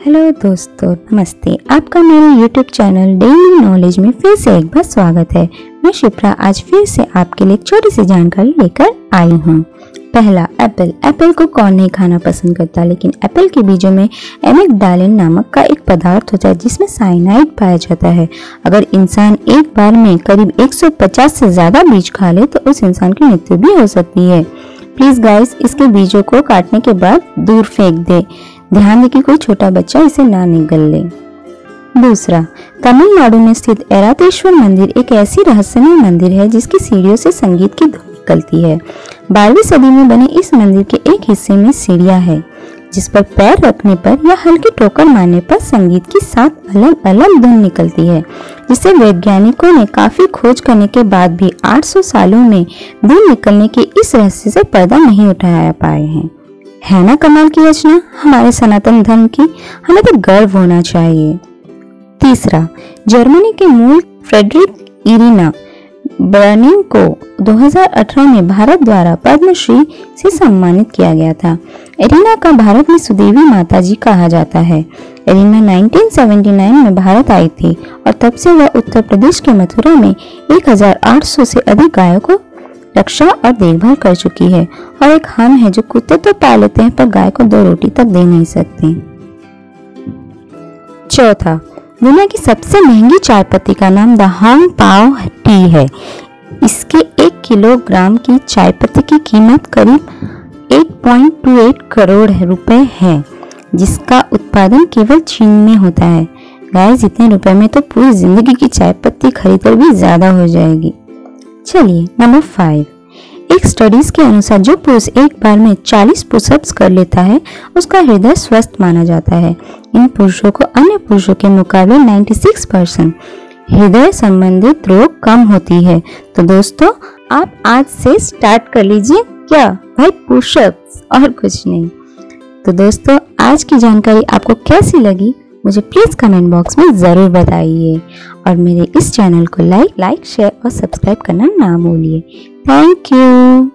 Hello दोस्तों, नमस्ते। आपका मेरे यूट्यूब चैनल डेली नॉलेज में फिर से एक बार स्वागत है। मैं शिप्रा आज फिर से आपके लिए छोटी सी जानकारी लेकर आई हूँ। पहला, एप्पल। एप्पल को कौन नहीं खाना पसंद करता, लेकिन एप्पल के बीजों में एमिकडालिन नामक का एक पदार्थ होता है, जिसमें साइनाइड पाया जाता है। अगर इंसान एक बार में करीब 150 से ज़्यादा बीज खा ले तो उस इंसान की मृत्यु भी हो सकती है। प्लीज़ गाइस इसके बीजों को काटने के बाद दूर फेंक दे। ध्यान दें कि कोई छोटा बच्चा इसे ना निगल ले। दूसरा, तमिलनाडु में स्थित एरातेश्वर मंदिर एक ऐसी रहस्यमय मंदिर है जिसकी सीढ़ियों से संगीत की धुन निकलती है। बारहवीं सदी में बने इस मंदिर के एक हिस्से में सीढ़ियाँ है, जिस पर पैर रखने पर या हल्की ठोकर मारने पर संगीत की सात अलग अलग धुन निकलती है, जिसे वैज्ञानिकों ने काफ़ी खोज करने के बाद भी 800 सालों में धुन निकलने के इस रहस्य से पर्दा नहीं उठाया पाए हैं। है ना कमाल की रचना? हमारे सनातन धर्म की हमें तो गर्व होना चाहिए। तीसरा, जर्मनी के मूल फ्रेडरिक इरिना बर्निंग को 2018 में भारत द्वारा पद्मश्री से सम्मानित किया गया था। एरिना का भारत में सुदेवी माता जी कहा जाता है। एरिना 1979 में भारत आई थी और तब से वह उत्तर प्रदेश के मथुरा में 1800 से अधिक गायों को रक्षा और देखभाल कर चुकी है और एक हम है जो कुत्ते तो पाल लेते हैं पर गाय को दो रोटी तक दे नहीं सकते। चौथा, दुनिया की सबसे महँगी चाय पत्ती का नाम द हॉन्ग पाव टी है। इसके एक किलोग्राम की चाय पत्ती की कीमत करीब 8.28 करोड़ रुपए है, जिसका उत्पादन केवल चीन में होता है। गाय इतने रुपए में तो पूरी ज़िंदगी की चाय पत्ती खरीदकर भी ज़्यादा हो जाएगी। चलिए नंबर फाइव एक स्टडीज़ के अनुसार जो पुरुष एक बार में 40 पुशअप्स कर लेता है, उसका हृदय स्वस्थ माना जाता है। इन पुरुषों को अन्य पुरुषों के मुकाबले 96 परसेंट हृदय संबंधित रोग कम होती है। तो दोस्तों, आप आज से स्टार्ट कर लीजिए। क्या? भाई पुशअप्स और कुछ नहीं। तो दोस्तों, आज की जानकारी आपको कैसी लगी? मुझे प्लीज़ कमेंट बॉक्स में ज़रूर बताइए। और मेरे इस चैनल को लाइक लाइक शेयर और सब्सक्राइब करना ना भूलिए। Thank you